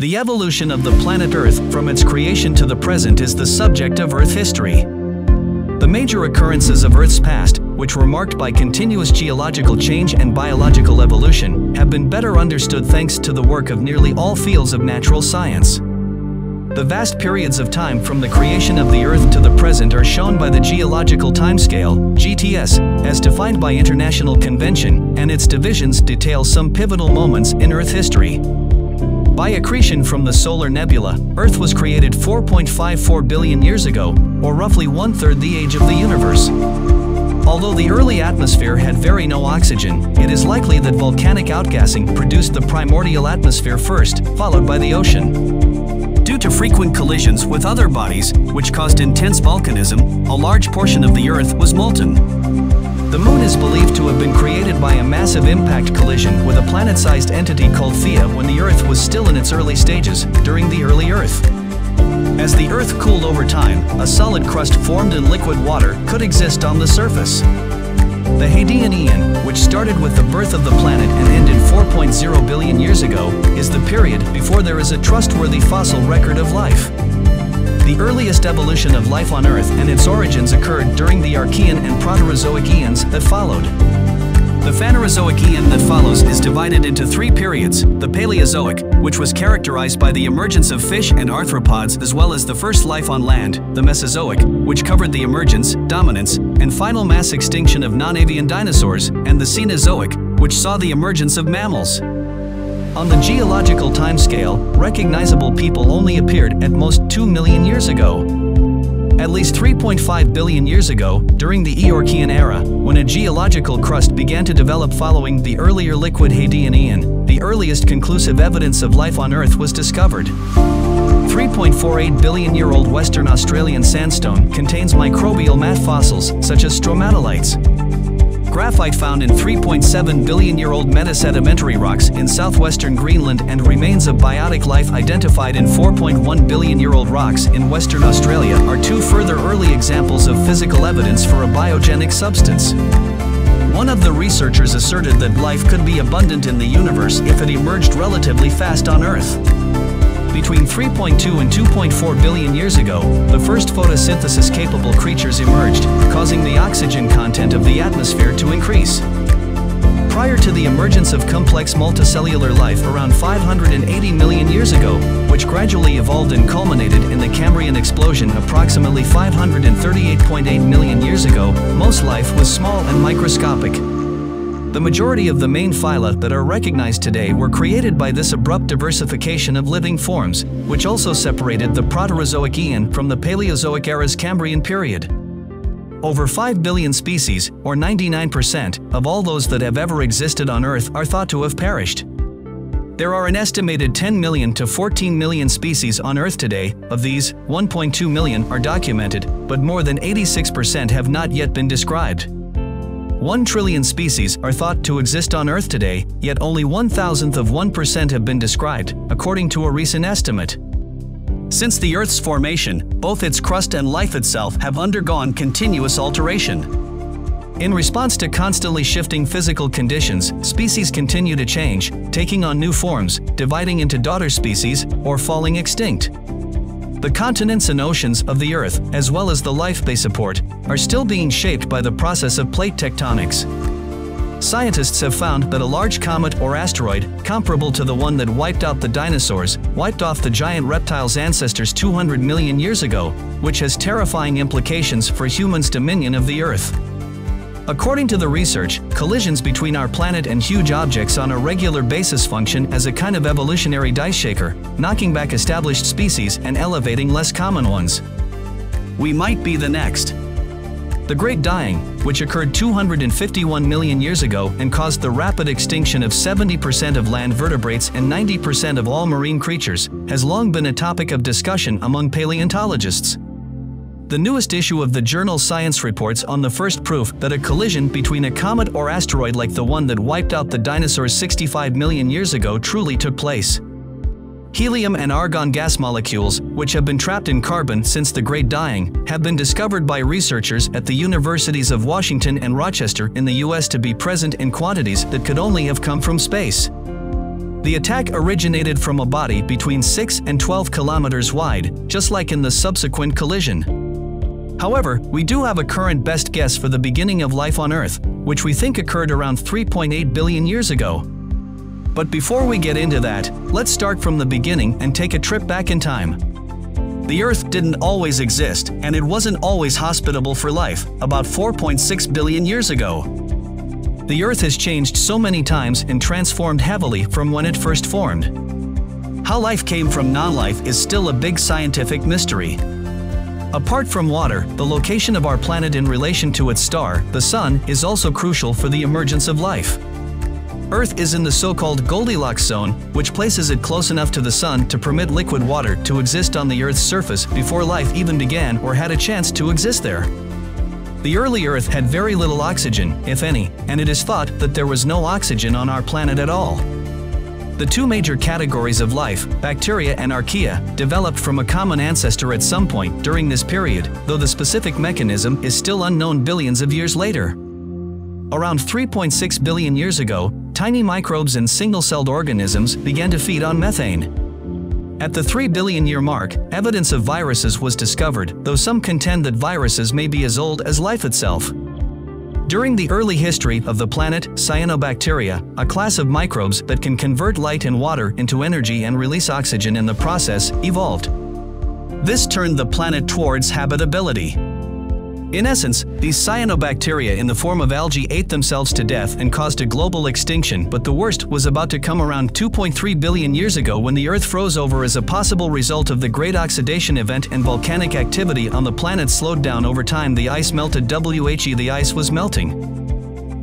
The evolution of the planet Earth from its creation to the present is the subject of Earth history. The major occurrences of Earth's past, which were marked by continuous geological change and biological evolution, have been better understood thanks to the work of nearly all fields of natural science. The vast periods of time from the creation of the Earth to the present are shown by the Geological Timescale, GTS, as defined by International Convention, and its divisions detail some pivotal moments in Earth history. By accretion from the solar nebula, Earth was created 4.54 billion years ago, or roughly one-third the age of the universe. Although the early atmosphere had very no oxygen, it is likely that volcanic outgassing produced the primordial atmosphere first, followed by the ocean. Due to frequent collisions with other bodies, which caused intense volcanism, a large portion of the Earth was molten. The Moon is believed to have been created by a massive impact collision with a planet-sized entity called Theia when the Earth was still in its early stages, during the early Earth. As the Earth cooled over time, a solid crust formed in liquid water could exist on the surface. The Hadean Eon, which started with the birth of the planet and ended 4.0 billion years ago, is the period before there is a trustworthy fossil record of life. Earliest evolution of life on Earth and its origins occurred during the Archean and Proterozoic eons that followed. The Phanerozoic eon that follows is divided into three periods, the Paleozoic, which was characterized by the emergence of fish and arthropods as well as the first life on land, the Mesozoic, which covered the emergence, dominance, and final mass extinction of non-avian dinosaurs, and the Cenozoic, which saw the emergence of mammals. On the geological timescale, recognizable people only appeared at most 2 million years ago. At least 3.5 billion years ago, during the Eoarchean era, when a geological crust began to develop following the earlier liquid Hadean Eon, the earliest conclusive evidence of life on Earth was discovered. 3.48 billion year old Western Australian sandstone contains microbial mat fossils such as stromatolites. Graphite found in 3.7 billion year old metasedimentary rocks in southwestern Greenland and remains of biotic life identified in 4.1 billion year old rocks in Western Australia are two further early examples of physical evidence for a biogenic substance. One of the researchers asserted that life could be abundant in the universe if it emerged relatively fast on Earth. Between 3.2 and 2.4 billion years ago, the first photosynthesis-capable creatures emerged, causing the oxygen content of the atmosphere to increase. Prior to the emergence of complex multicellular life around 580 million years ago, which gradually evolved and culminated in the Cambrian explosion approximately 538.8 million years ago, most life was small and microscopic. The majority of the main phyla that are recognized today were created by this abrupt diversification of living forms, which also separated the Proterozoic Eon from the Paleozoic era's Cambrian period. Over 5 billion species, or 99%, of all those that have ever existed on Earth are thought to have perished. There are an estimated 10 million to 14 million species on Earth today, of these, 1.2 million are documented, but more than 86% have not yet been described. 1 trillion species are thought to exist on Earth today, yet only one thousandth of 1% have been described, according to a recent estimate. Since the Earth's formation, both its crust and life itself have undergone continuous alteration. In response to constantly shifting physical conditions, species continue to change, taking on new forms, dividing into daughter species, or falling extinct. The continents and oceans of the Earth, as well as the life they support, are still being shaped by the process of plate tectonics. Scientists have found that a large comet or asteroid, comparable to the one that wiped out the dinosaurs, wiped off the giant reptiles' ancestors 200 million years ago, which has terrifying implications for humans' dominion of the Earth. According to the research, collisions between our planet and huge objects on a regular basis function as a kind of evolutionary dice shaker, knocking back established species and elevating less common ones. We might be the next. The Great Dying, which occurred 251 million years ago and caused the rapid extinction of 70% of land vertebrates and 90% of all marine creatures, has long been a topic of discussion among paleontologists. The newest issue of the journal Science reports on the first proof that a collision between a comet or asteroid like the one that wiped out the dinosaurs 65 million years ago truly took place. Helium and argon gas molecules, which have been trapped in carbon since the Great Dying, have been discovered by researchers at the universities of Washington and Rochester in the US to be present in quantities that could only have come from space. The attack originated from a body between 6 and 12 kilometers wide, just like in the subsequent collision. However, we do have a current best guess for the beginning of life on Earth, which we think occurred around 3.8 billion years ago. But before we get into that, let's start from the beginning and take a trip back in time. The Earth didn't always exist, and it wasn't always hospitable for life, about 4.6 billion years ago. The Earth has changed so many times and transformed heavily from when it first formed. How life came from non-life is still a big scientific mystery. Apart from water, the location of our planet in relation to its star, the Sun, is also crucial for the emergence of life. Earth is in the so-called Goldilocks zone, which places it close enough to the Sun to permit liquid water to exist on the Earth's surface before life even began or had a chance to exist there. The early Earth had very little oxygen, if any, and it is thought that there was no oxygen on our planet at all. The two major categories of life, bacteria and archaea, developed from a common ancestor at some point during this period, though the specific mechanism is still unknown billions of years later. Around 3.6 billion years ago, tiny microbes and single-celled organisms began to feed on methane. At the 3 billion year mark, evidence of viruses was discovered, though some contend that viruses may be as old as life itself. During the early history of the planet, cyanobacteria, a class of microbes that can convert light and water into energy and release oxygen in the process, evolved. This turned the planet towards habitability. In essence, these cyanobacteria in the form of algae ate themselves to death and caused a global extinction but the worst was about to come around 2.3 billion years ago when the Earth froze over as a possible result of the Great Oxidation Event and volcanic activity on the planet slowed down over time the ice melted WHE the ice was melting.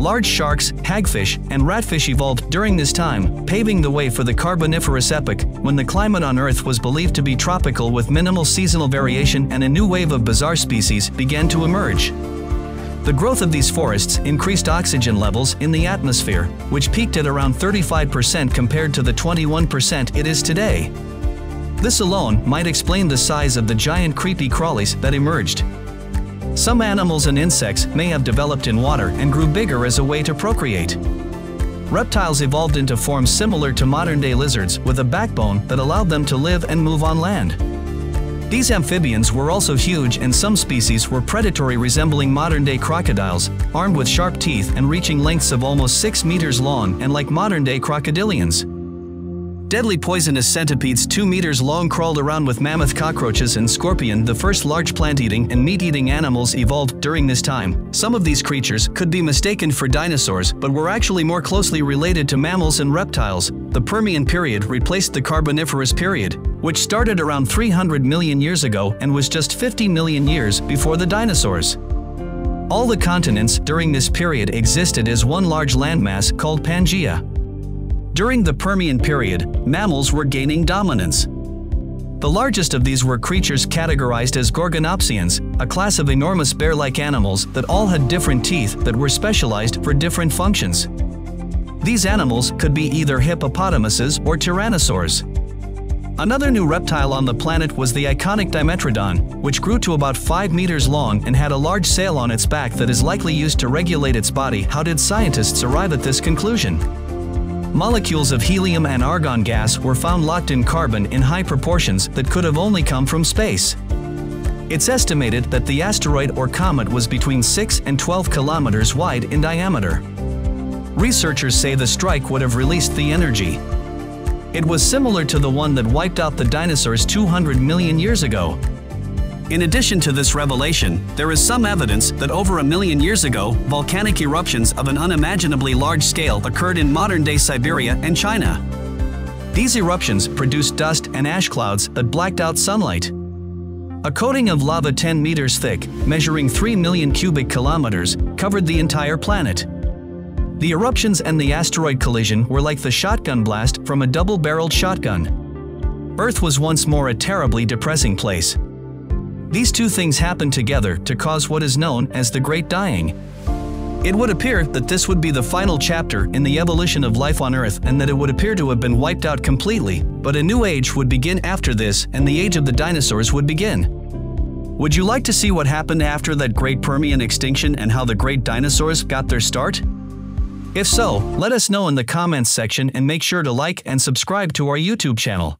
Large sharks, hagfish, and ratfish evolved during this time, paving the way for the Carboniferous epoch, when the climate on Earth was believed to be tropical with minimal seasonal variation and a new wave of bizarre species began to emerge. The growth of these forests increased oxygen levels in the atmosphere, which peaked at around 35% compared to the 21% it is today. This alone might explain the size of the giant creepy crawlies that emerged. Some animals and insects may have developed in water and grew bigger as a way to procreate. Reptiles evolved into forms similar to modern-day lizards with a backbone that allowed them to live and move on land. These amphibians were also huge and some species were predatory resembling modern-day crocodiles, armed with sharp teeth and reaching lengths of almost 6 meters long and like modern-day crocodilians. Deadly poisonous centipedes 2 meters long crawled around with mammoth cockroaches and scorpion the first large plant-eating and meat-eating animals evolved during this time. Some of these creatures could be mistaken for dinosaurs but were actually more closely related to mammals and reptiles. The Permian period replaced the Carboniferous period, which started around 300 million years ago and was just 50 million years before the dinosaurs. All the continents during this period existed as one large landmass called Pangaea. During the Permian period, mammals were gaining dominance. The largest of these were creatures categorized as Gorgonopsians, a class of enormous bear-like animals that all had different teeth that were specialized for different functions. These animals could be either hippopotamuses or tyrannosaurs. Another new reptile on the planet was the iconic Dimetrodon, which grew to about 5 meters long and had a large sail on its back that is likely used to regulate its body. How did scientists arrive at this conclusion? Molecules of helium and argon gas were found locked in carbon in high proportions that could have only come from space. It's estimated that the asteroid or comet was between 6 and 12 kilometers wide in diameter. Researchers say the strike would have released the energy. It was similar to the one that wiped out the dinosaurs 200 million years ago, in addition to this revelation, there is some evidence that over a million years ago, volcanic eruptions of an unimaginably large scale occurred in modern-day Siberia and China. These eruptions produced dust and ash clouds that blacked out sunlight. A coating of lava 10 meters thick, measuring 3 million cubic kilometers, covered the entire planet. The eruptions and the asteroid collision were like the shotgun blast from a double-barreled shotgun. Earth was once more a terribly depressing place. These two things happened together to cause what is known as the Great Dying. It would appear that this would be the final chapter in the evolution of life on Earth and that it would appear to have been wiped out completely, but a new age would begin after this and the age of the dinosaurs would begin. Would you like to see what happened after that great Permian extinction and how the great dinosaurs got their start? If so, let us know in the comments section and make sure to like and subscribe to our YouTube channel.